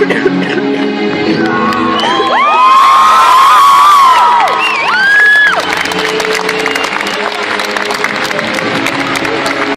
Yeah.